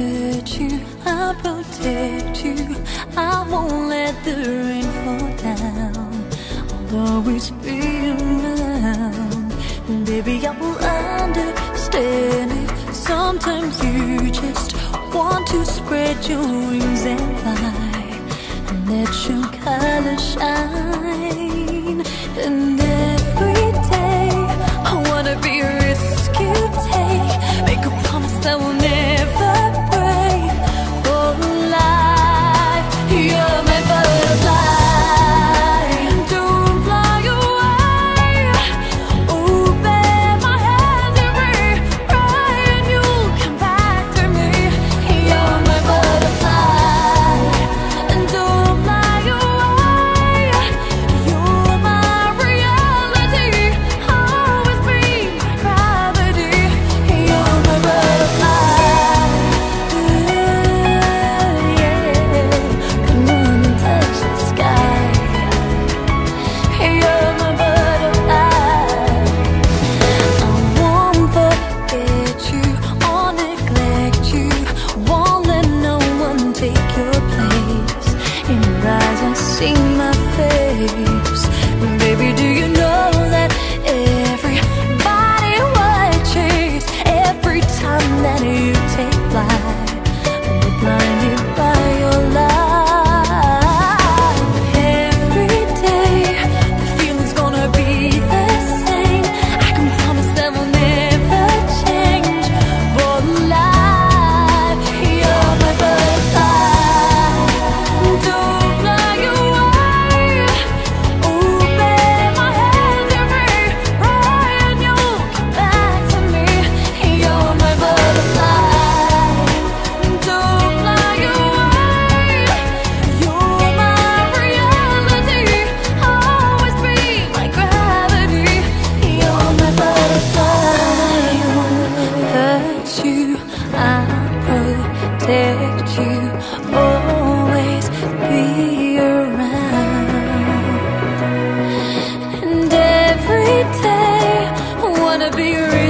you, I'll protect you. I won't let the rain fall down. I'll always be around. Baby, I will understand it. Sometimes you just want to spread your wings and fly. And let your color shine. And wanna be real.